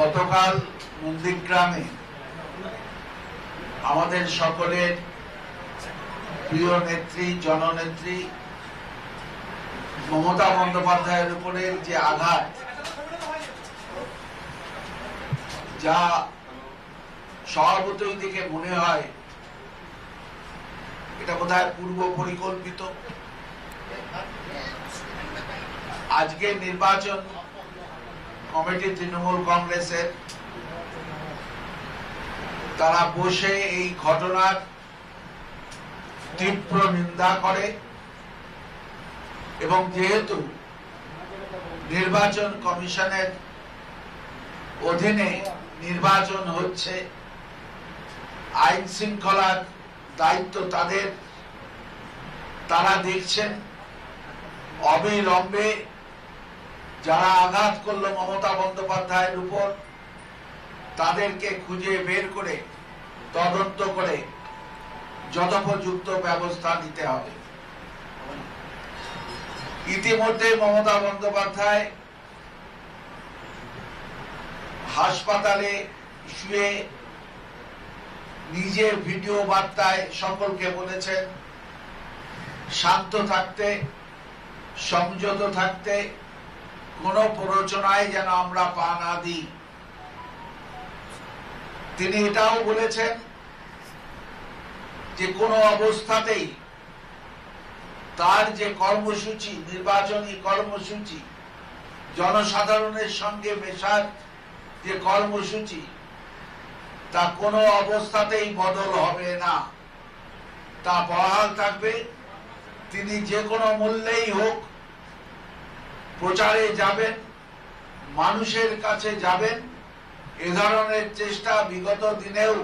গতকাল নন্দীগ্রামে আমাদের সকলের প্রিয় নেত্রী, জননেত্রী মমতা বন্দ্যোপাধ্যায়ের উপরে যে আঘাত, যা স্বভাবতই দেখে মনে হয় এটা বোধহয় পূর্ব পরিকল্পিত। আজকে নির্বাচন কমিটি তৃণমূল কংগ্রেসের তারা বসে এই ঘটনার তীব্র নিন্দা করে এবং যেহেতু নির্বাচন কমিশনের অধীনে নির্বাচন হচ্ছে, আইন শৃঙ্খলার দায়িত্ব তাদের, তারা দেখছেন অবিলম্বে যারা আঘাত করল মমতা বন্দ্যোপাধ্যায়ের উপর, তাদেরকে খুঁজে বের করে, তদন্ত করে যথোপযুক্ত ব্যবস্থা নিতে হবে। ইতিমধ্যে মমতা বন্দ্যোপাধ্যায় হাসপাতালে শুয়ে নিজের ভিডিও বার্তায় সকলকে বলেছেন, শান্ত থাকতে, সংযত থাকতে কোনো প্ররোচনায় যেন আমরা পা না দিই। তিনি এটাও বলেছেন যে কোনো অবস্থাতেই তার যে কর্মসূচি, নির্বাচনী কর্মসূচি, জনসাধারণের সঙ্গে মেশার যে কর্মসূচি, তা কোনো অবস্থাতেই বদল হবে না। তা বহাল থাকবে। তিনি যে কোনো মূল্যেই হোক প্রচারে যাবেন, মানুষের কাছে যাবেন, এ ধরনের চেষ্টা বিগত দিনেও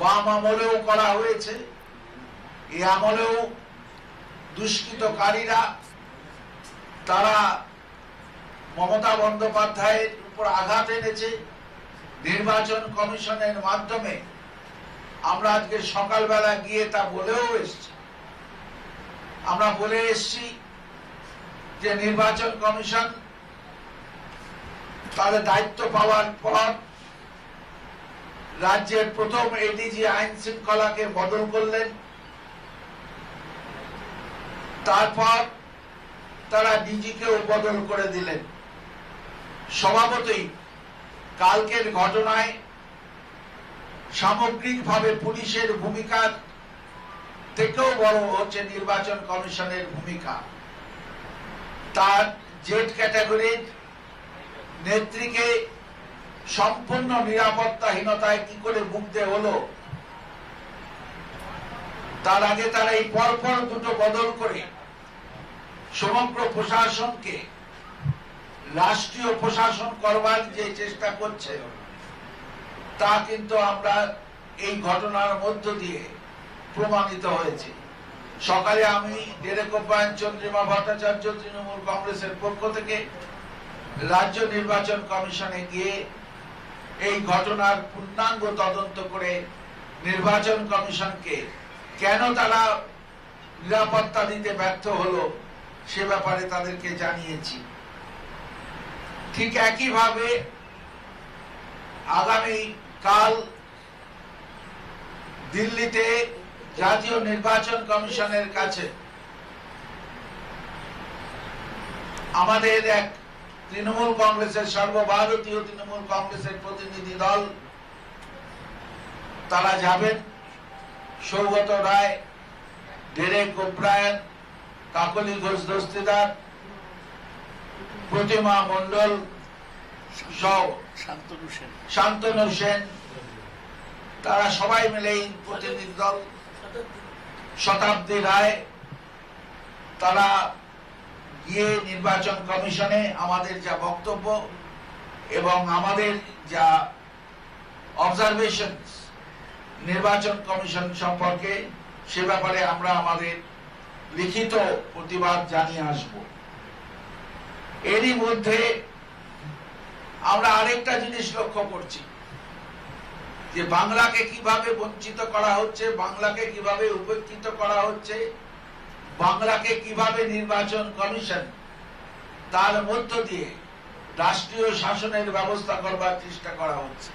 বাম আমলেও করা হয়েছে। এ আমলেও দুষ্কৃতকারীরা, তারা মমতা বন্দ্যোপাধ্যায়ের উপর আঘাত এনেছে। নির্বাচন কমিশনের মাধ্যমে আমরা আজকে সকালবেলা গিয়ে তা বলেও এসছি। আমরা বলে এসছি যে নির্বাচন কমিশন তাদের দায়িত্ব পাওয়ার পর রাজ্যের প্রথম এডিজি আইন শৃঙ্খলাকে বদল করলেন। তারপর তারা ডিজিকেও বদল করে দিলেন। স্বভাবতই কালকের ঘটনায় সামগ্রিকভাবে পুলিশের ভূমিকার থেকেও বড় হচ্ছে নির্বাচন কমিশনের ভূমিকা। তার জেড ক্যাটাগরির নেত্রীকে সম্পূর্ণ নিরাপত্তাহীনতায় কি করে ভুগতে হলো? তার আগে তারা এই পরপর দুটো বদল করে সমগ্র প্রশাসনকে, রাষ্ট্রীয় প্রশাসন করবার যে চেষ্টা করছে, তা কিন্তু আমরা এই ঘটনার মধ্য দিয়ে প্রমাণিত হয়েছে। সকালে আমি ডেরেকোপায়ন চন্দ্রিমা ভট্টাচার্য, তৃণমূল কংগ্রেসের পক্ষ থেকে রাজ্য নির্বাচন কমিশনে গিয়ে এই ঘটনার পূর্ণাঙ্গ তদন্ত করে নির্বাচন কমিশনকে কেন তারা নিরাপত্তা দিতে ব্যর্থ হলো সে ব্যাপারে তাদেরকে জানিয়েছি। ঠিক একইভাবে আগামী কাল দিল্লিতে জাতীয় নির্বাচন কমিশনের কাছে। আমাদের এক তৃণমূল কংগ্রেসের সর্বভারতীয় তৃণমূল কংগ্রেসের প্রতিনিধি দল তারা যাবেন। সৌগত রায় ডেরেক ওব্রায়ন কাকলি ঘোষ দস্তিদার প্রতিমা মন্ডল সহ শান্তনু সেন। শান্তনু সেন তারা সবাই মিলে এই প্রতিনিধি দল। শতাব্দী রায়, তারা গিয়ে নির্বাচন কমিশনে আমাদের যা বক্তব্য এবং আমাদের যা অবজারভেশন নির্বাচন কমিশন সম্পর্কে, সে ব্যাপারে আমরা আমাদের লিখিত প্রতিবাদ জানিয়ে আসব। এরই মধ্যে আমরা আরেকটা জিনিস লক্ষ্য করছি। যে বাংলাকে কীভাবে বঞ্চিত করা হচ্ছে, বাংলাকে কীভাবে উপেক্ষিত করা হচ্ছে, বাংলাকে কীভাবে নির্বাচন কমিশন তার মধ্য দিয়ে রাষ্ট্রীয় শাসনের ব্যবস্থা করবার চেষ্টা করা হচ্ছে।